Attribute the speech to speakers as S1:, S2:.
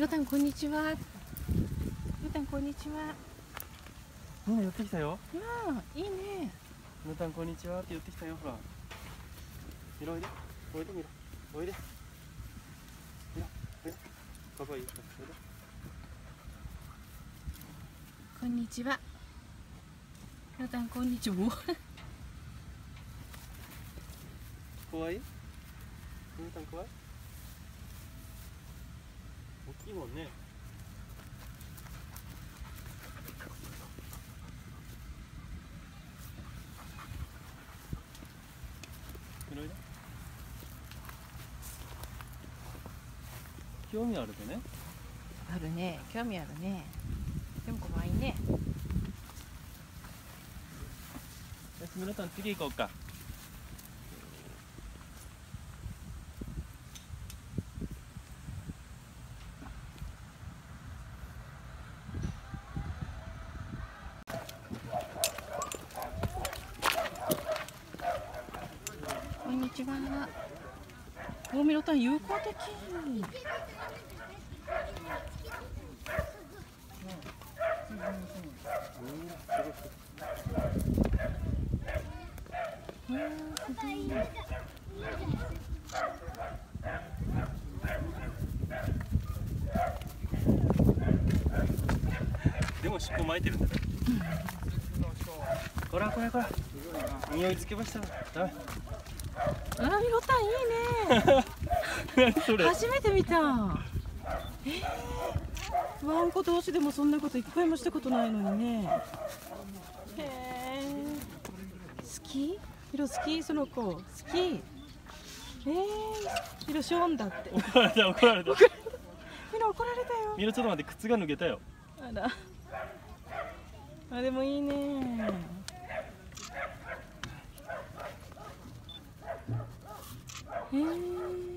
S1: ひろたんこんにちは。ひろたんこんにちは。
S2: みんな寄ってきたよ。
S1: いいね。
S2: ひろたんこんにちは。って寄ってきたよほら。みろおいで。おいでみろ。おいで。みろ。おいでパパいい。おいで
S1: こんにちは。ひろたんこんにちは。
S2: 怖い？ひろたん怖い？大きいもんね。みろおいで興味あるとね。
S1: あるね。興味あるね。でも怖いね。
S2: よし、みろたん次行こうか。
S1: にちは大みろたん友好的うんすごい
S2: でも尻尾巻いてるんだね。こらこらこら。匂いつけました。ダメ。
S1: あらみろたん。いいね。初めて見た。えー、ワンコ同士でもそんなこと一回もしたことないのにね。へえ好きヒロ好き？その子好き？えー、ヒロショーンだって。
S2: 怒られた怒られた。
S1: ヒロ怒られたよ。
S2: みろちょっと待って靴が脱げたよ。
S1: あら。あでもいいねえー、